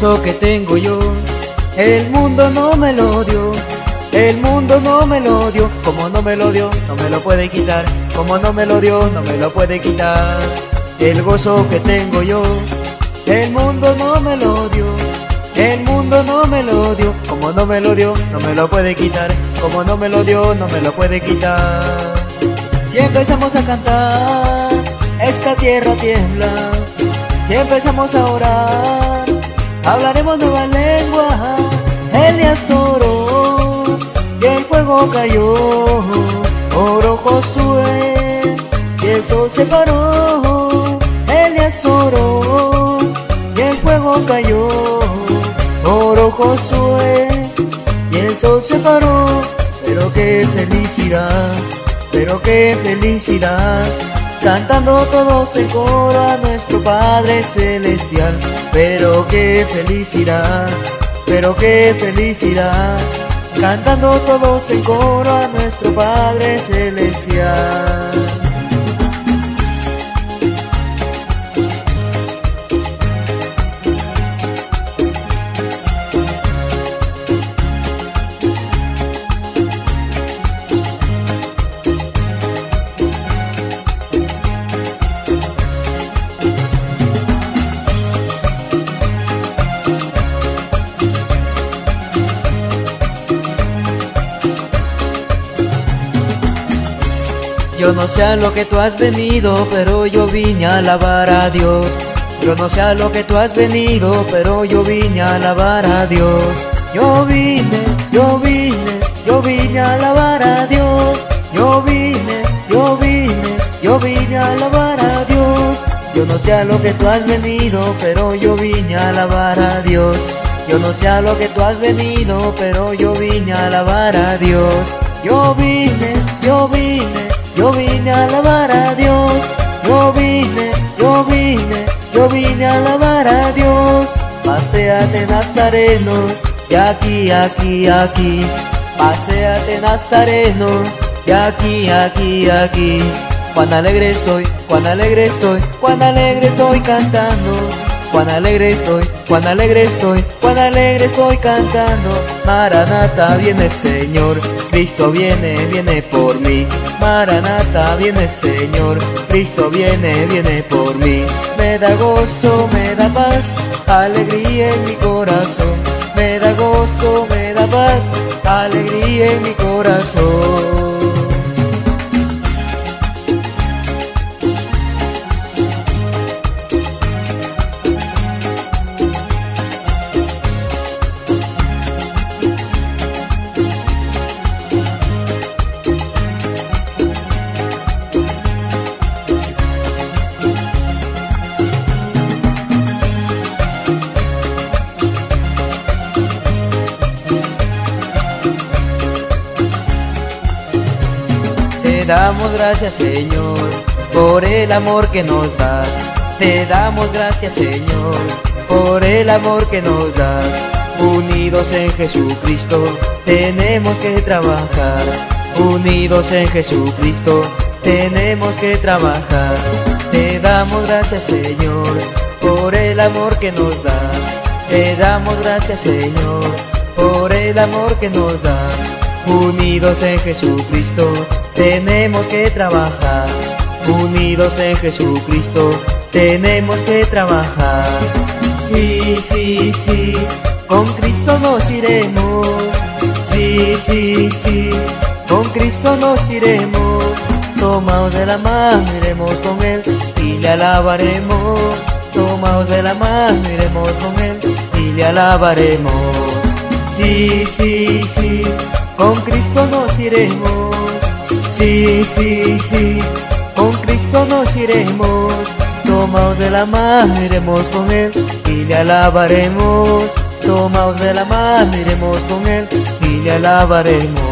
que tengo yo. El mundo no me lo dio, el mundo no me lo dio. Como no me lo dio, no me lo puede quitar. Como no me lo dio, no me lo puede quitar. El gozo que tengo yo, el mundo no me lo dio. El mundo no me lo dio, como no me lo dio, no me lo puede quitar. Como no me lo dio, no me lo puede quitar. Si empezamos a cantar, esta tierra tiembla. Si empezamos a orar hablaremos nuevas lenguas. Elias oró y el fuego cayó. Oro Josué y el sol se paró. Elias oró y el fuego cayó. Oro Josué y el sol se paró. Pero qué felicidad, pero qué felicidad Cantando todos en coro a nuestro Padre Celestial, pero qué felicidad, pero qué felicidad. Cantando todos en coro a nuestro Padre Celestial. Yo no sé a lo que tú has venido, pero yo vine a alabar a Dios. Yo no sé a lo que tú has venido, pero yo vine a alabar a Dios. Yo vine, yo vine, yo vine a alabar a Dios. Yo vine, yo vine, yo vine a alabar a Dios. Yo no sé a lo que tú has venido, pero yo vine a alabar a Dios. Yo no sé a lo que tú has venido, pero yo vine a alabar a Dios. Yo vine, yo vine, yo vine a alabar a Dios. Yo vine, yo vine, yo vine a alabar a Dios. Paseate Nazareno, de aquí, aquí, aquí. Paseate Nazareno, de aquí, aquí, aquí. Cuán alegre estoy, cuán alegre estoy, cuán alegre estoy cantando. Cuán alegre estoy, cuán alegre estoy, cuán alegre estoy cantando. Maranata viene Señor, Cristo viene, viene por mí. Maranata viene Señor, Cristo viene, viene por mí. Me da gozo, me da paz, alegría en mi corazón. Me da gozo, me da paz, alegría en mi corazón. Damos gracias Señor por el amor que nos das. Te damos gracias Señor por el amor que nos das. Unidos en Jesucristo tenemos que trabajar. Unidos en Jesucristo tenemos que trabajar. Te damos gracias Señor por el amor que nos das. Te damos gracias Señor por el amor que nos das. Unidos en Jesucristo tenemos que trabajar. Unidos en Jesucristo tenemos que trabajar. Sí, sí, sí, con Cristo nos iremos. Sí, sí, sí, con Cristo nos iremos. Tomaos de la mano, iremos con Él y le alabaremos. Tomaos de la mano, iremos con Él y le alabaremos. Sí, sí, sí, con Cristo nos iremos. Sí, sí, sí, con Cristo nos iremos. Tomaos de la mano, iremos con Él y le alabaremos. Tomaos de la mano, iremos con Él y le alabaremos.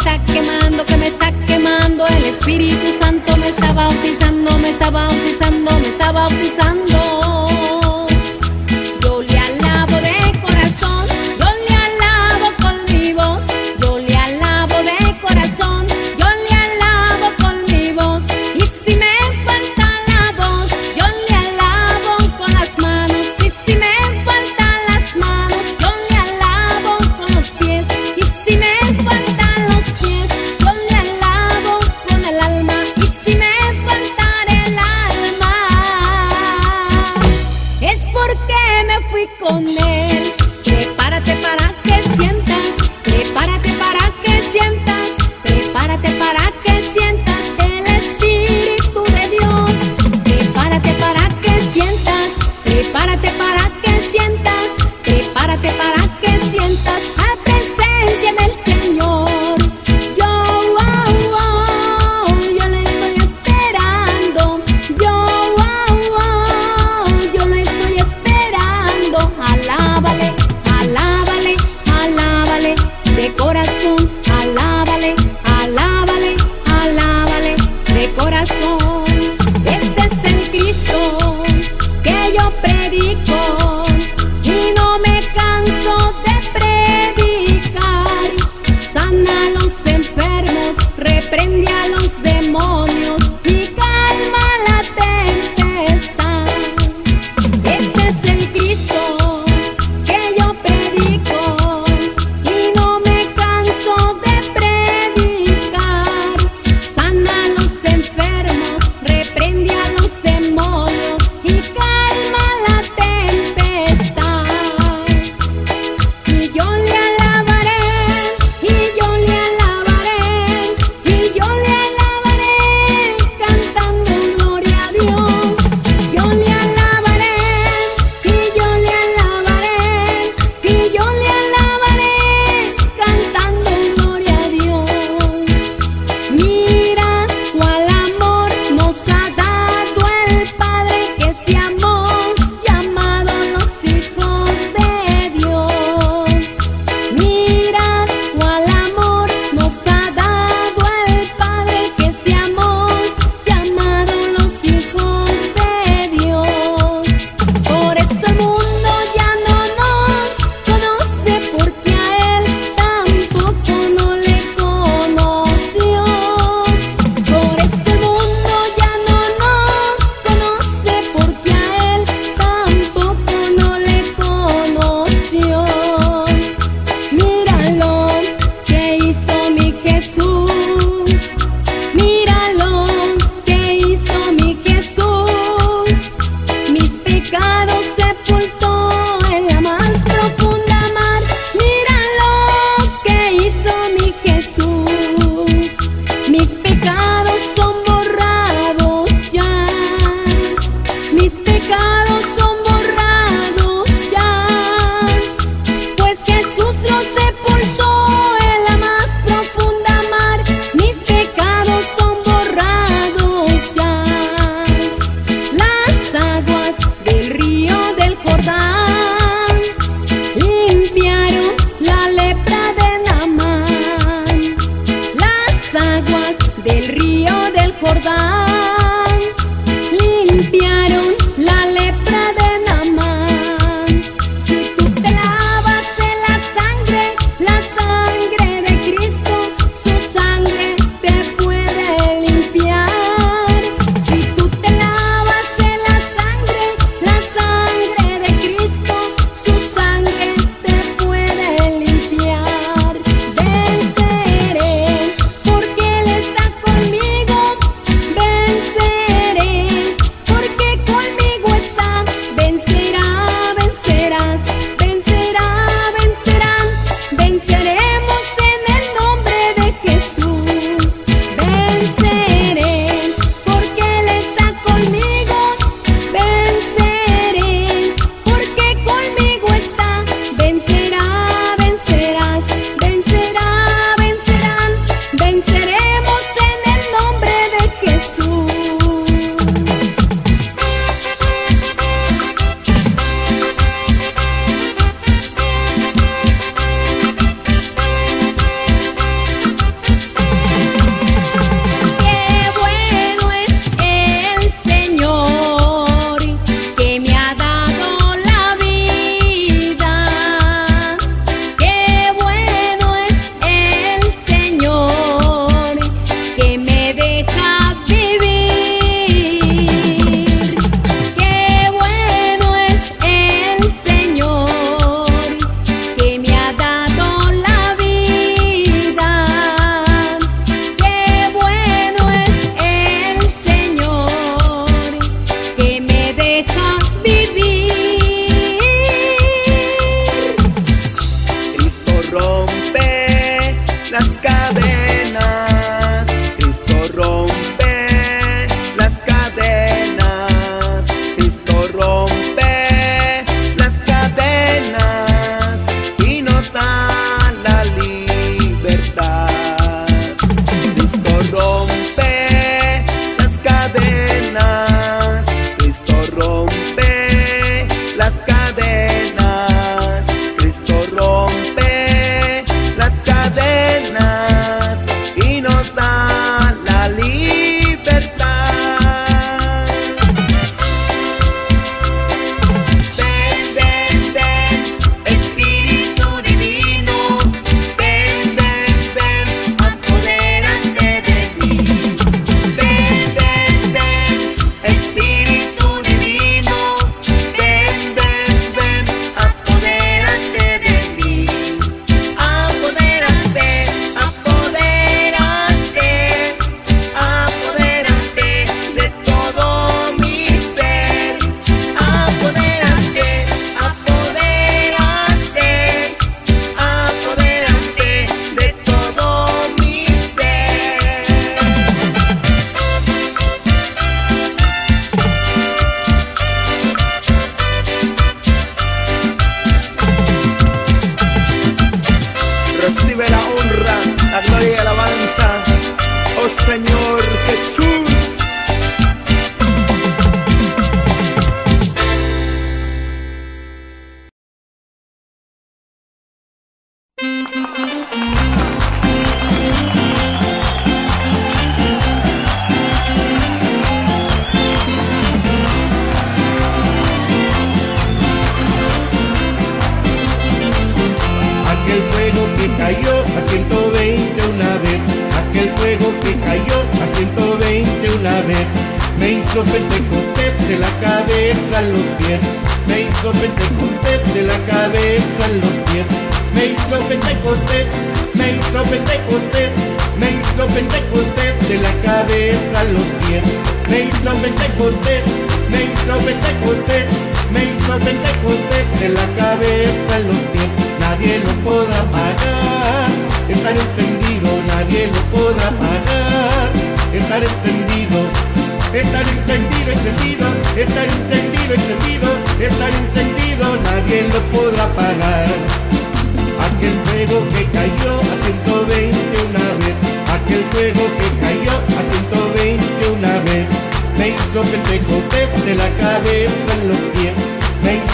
está quemando, que me está quemando. El Espíritu Santo me está bautizando, me está bautizando, me está bautizando.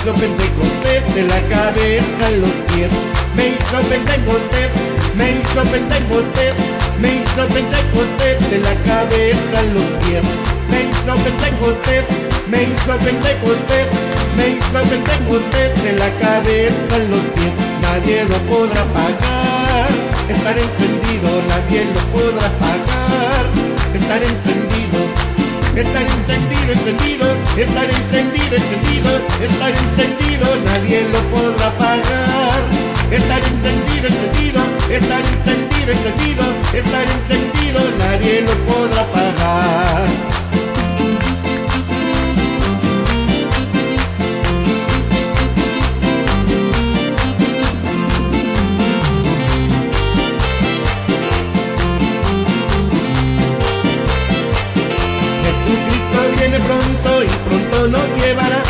Hizo Pentecostés de la cabeza a los pies, me hizo Pentecostés, me hizo Pentecostés, me hizo Pentecostés de la cabeza a los pies, me hizo Pentecostés, me hizo Pentecostés, me hizo Pentecostés de la cabeza a los pies, nadie lo podrá pagar, estar encendido, nadie lo podrá pagar, estar encendido estar encendido, encendido, estar encendido, encendido, estar encendido, nadie lo podrá apagar. Estar encendido, encendido, estar encendido, encendido, estar encendido, nadie lo podrá apagar. Pronto nos llevará.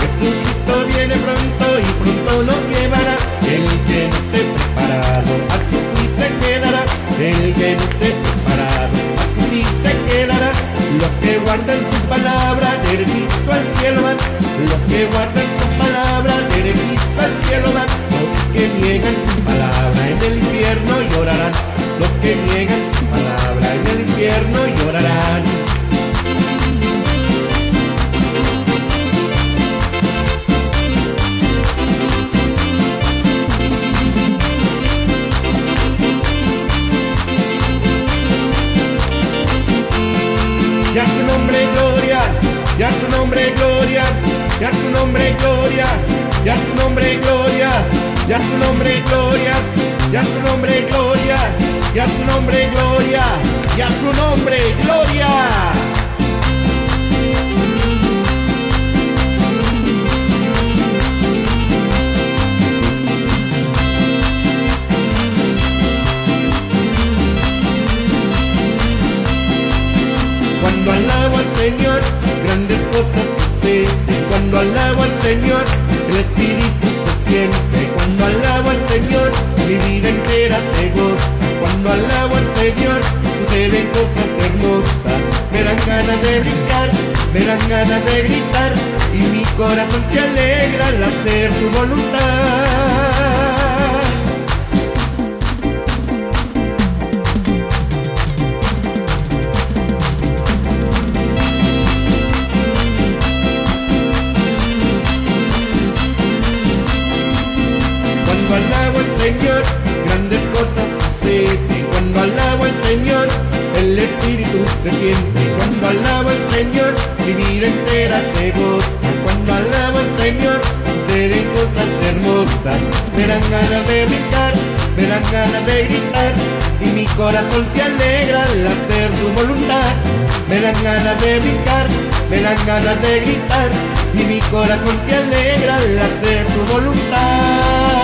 Jesucristo viene pronto y pronto nos llevará. El que no esté preparado a sufrir se quedará. El que no esté preparado a sufrir se quedará. Los que guardan su palabra, derechito al cielo van. Los que guardan su palabra, derechito al cielo van. Los que niegan su palabra en el infierno llorarán. Los que niegan su palabra en el infierno llorarán. Ya su nombre gloria, ya su nombre gloria, ya su nombre gloria, ya su nombre gloria, ya su nombre gloria, ya su nombre gloria. Cuando alabo al Señor, grandes cosas Cuando alabo al Señor, el Espíritu se siente. Cuando alabo al Señor, mi vida entera se goza. Cuando alabo al Señor, suceden cosas hermosas. Me dan ganas de brincar, me dan ganas de gritar. Y mi corazón se alegra al hacer tu voluntad. Señor, grandes cosas suceden. Cuando alabo al Señor, el Espíritu se siente. Cuando alabo al Señor, mi vida entera se goza. Cuando alabo al Señor, suceden cosas hermosas. Me dan ganas de brincar, me dan ganas de gritar. Y mi corazón se alegra al hacer tu voluntad. Me dan ganas de brincar, me dan ganas de gritar. Y mi corazón se alegra al hacer tu voluntad.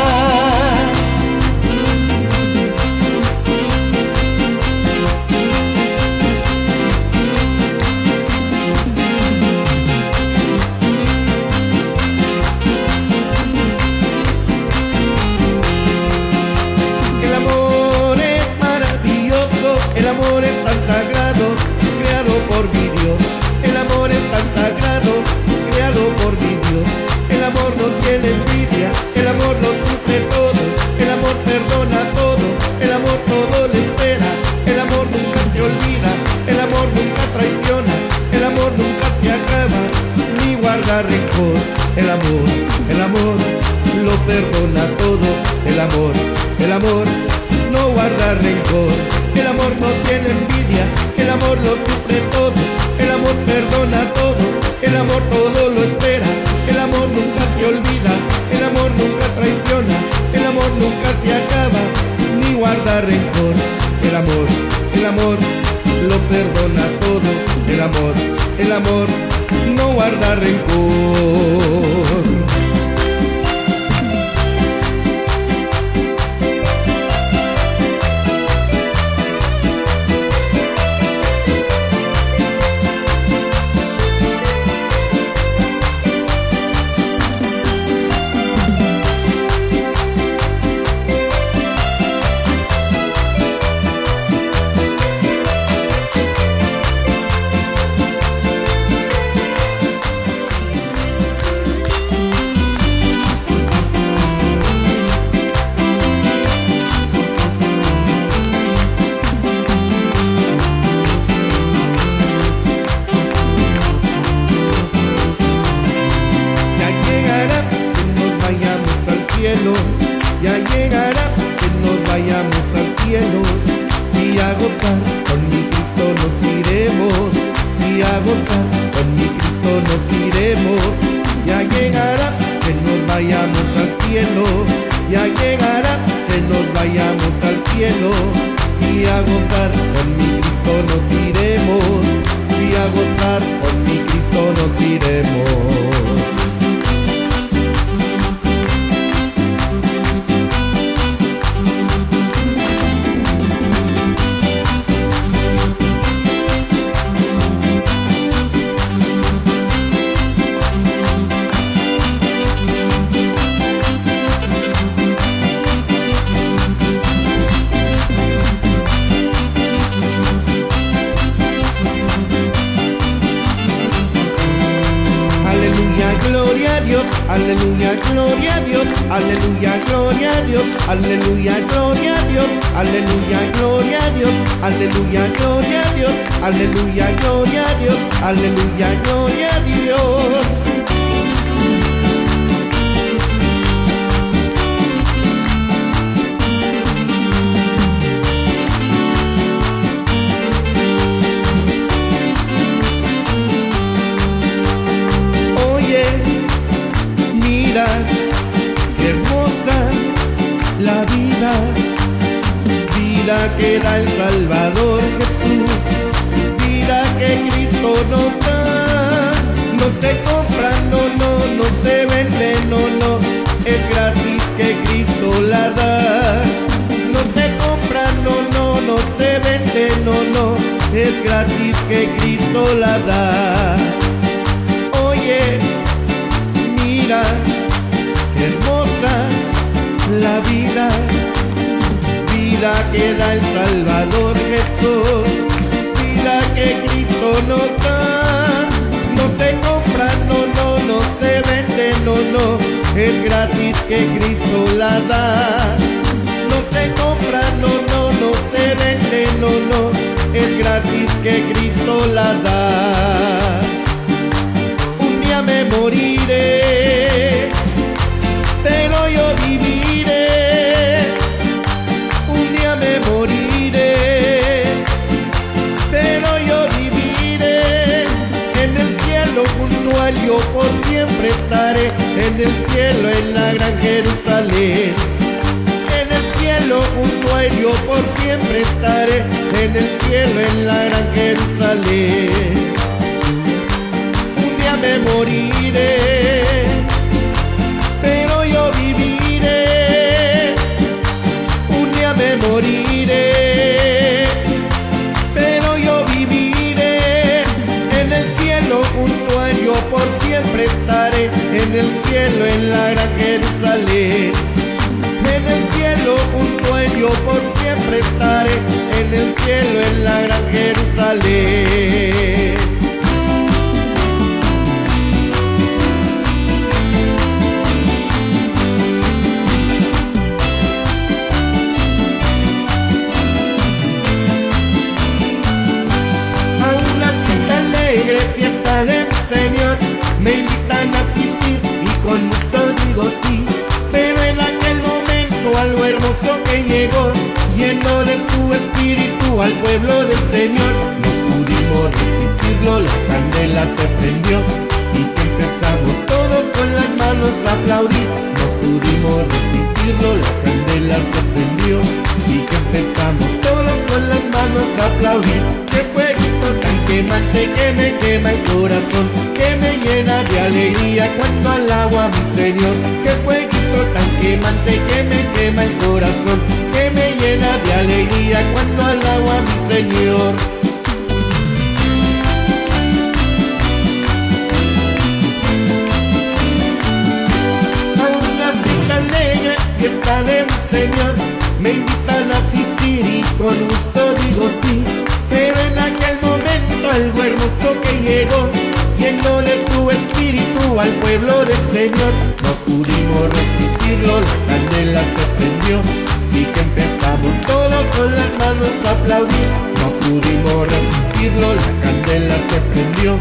No, no, es gratis que Cristo la da, no se compra, no, no, no se vende, no, no, es gratis que Cristo la da. Oye, mira, qué hermosa la vida, vida que da el Salvador Jesús, vida que Cristo nos da, no, no, es gratis que Cristo la da. No se compra, no, no, no se vende, no, no, es gratis que Cristo la da un día me moriré, pero yo viviré. Un día me moriré, pero yo viviré. En el cielo él yo por siempre estaré, en el cielo en la gran Jerusalén. En el cielo junto a yo por siempre estaré, en el cielo en la gran Jerusalén un día me moriré, pero yo viviré. Un día me moriré, el cielo en la gran Jerusalén. En el cielo junto a por siempre estaré, en el cielo en la gran Jerusalén. Pueblo del Señor. No pudimos resistirlo, la candela se prendió y empezamos todos con las manos a aplaudir. No pudimos resistirlo, la candela se prendió y empezamos todos con las manos a aplaudir. Que fueguito tan quemante que me quema el corazón, que me llena de alegría cuando alabo a mi Señor. Que tan quemante que me quema el corazón, que me llena de alegría cuando alabo a mi Señor. A una fiesta alegre, fiesta de mi Señor, me invitan a asistir y con gusto digo sí. Pero en aquel momento algo hermoso que llegó, al pueblo del Señor, no pudimos resistirlo, la candela se prendió y que empezamos todos con las manos a aplaudir. No pudimos resistirlo, la candela se prendió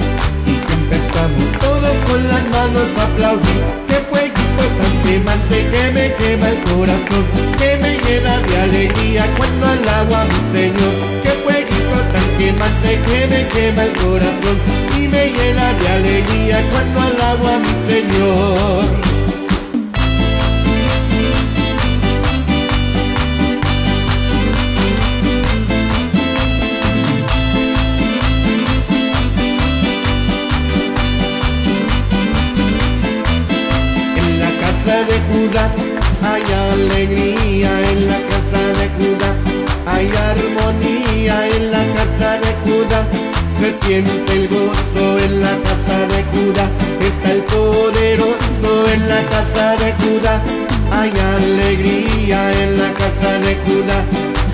y que empezamos todos con las manos a aplaudir. Que fueguito tan quemante que me quema el corazón, que me llena de alegría cuando alabo a mi Señor. Que fueguito tan quemante que me quema el corazón y me llena de alegría En la casa de Judá hay alegría, en la casa de Judá hay armonía, en la casa de Judá se siente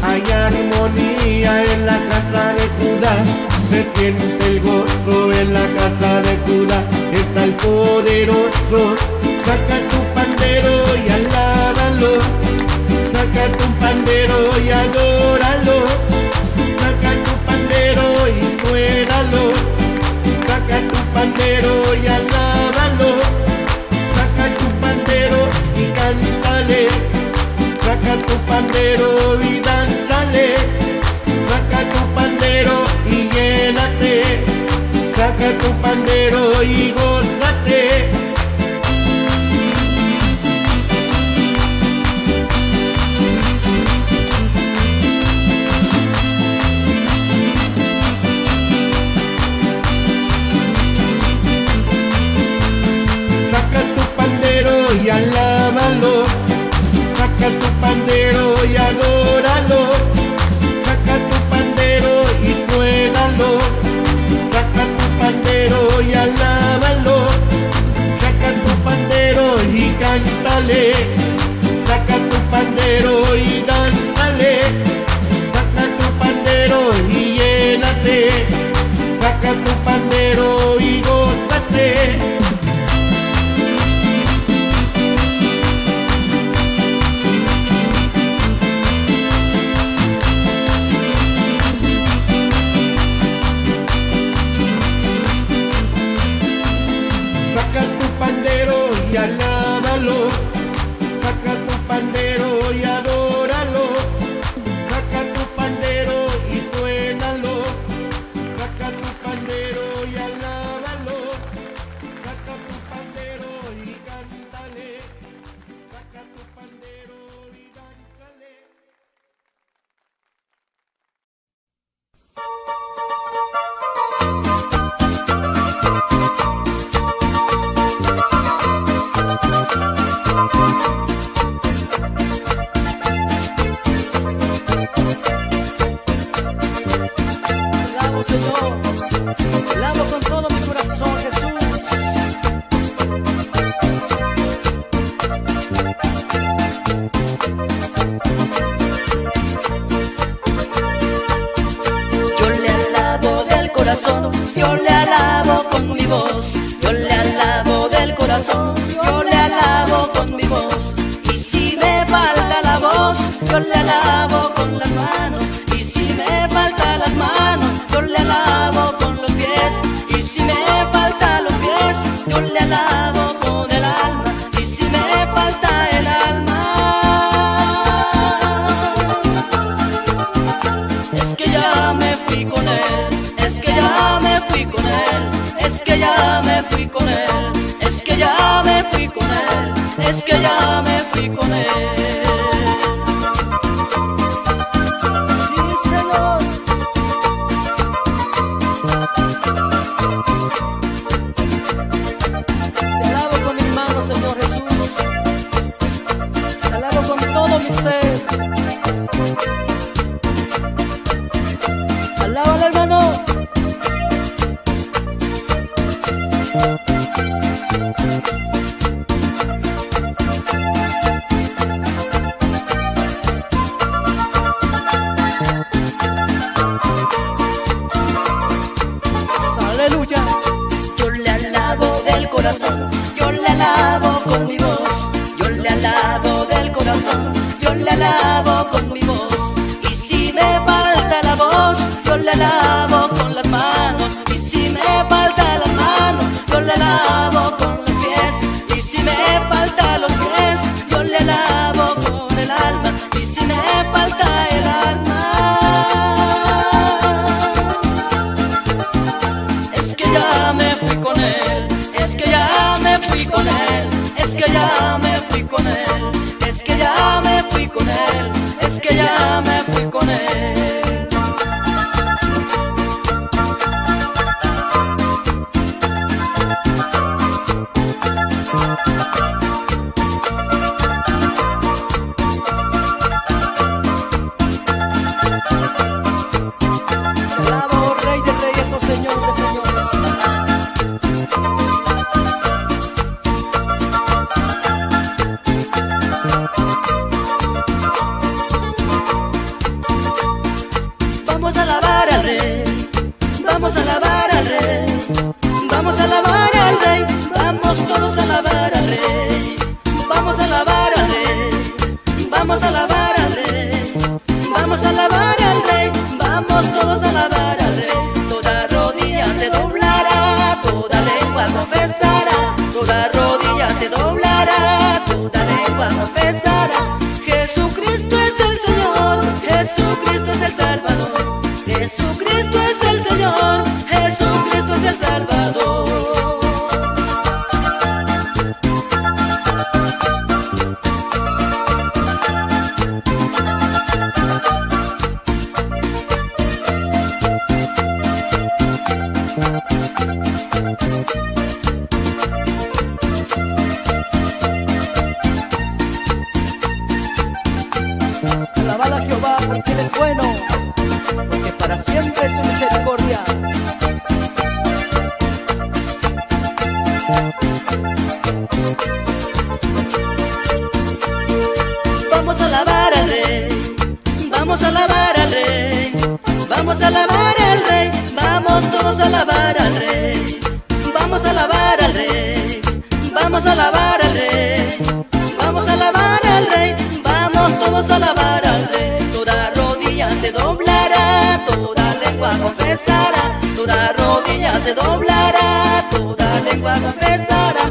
hay armonía, en la casa de Judá se siente el gozo, en la casa de Judá está el poderoso. Saca tu pandero y alábalo. Saca tu pandero y adóralo. Saca tu pandero y suénalo. Saca tu pandero y alábalo. Saca tu pandero y cántale. Saca tu pandero y danzale. Saca tu pandero y llénate. Saca tu pandero y gózate. Saca tu pandero y alábalo. Saca tu pandero y adóralo. Le alabo con el alma, y si me falta el alma, es que ya me fui con él, es que ya me fui con él, es que ya me fui con él, es que ya me fui con él, es que ya me entiendo él. Se doblará, toda lengua confesará,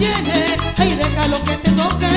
llene, ay, déjalo que te toque,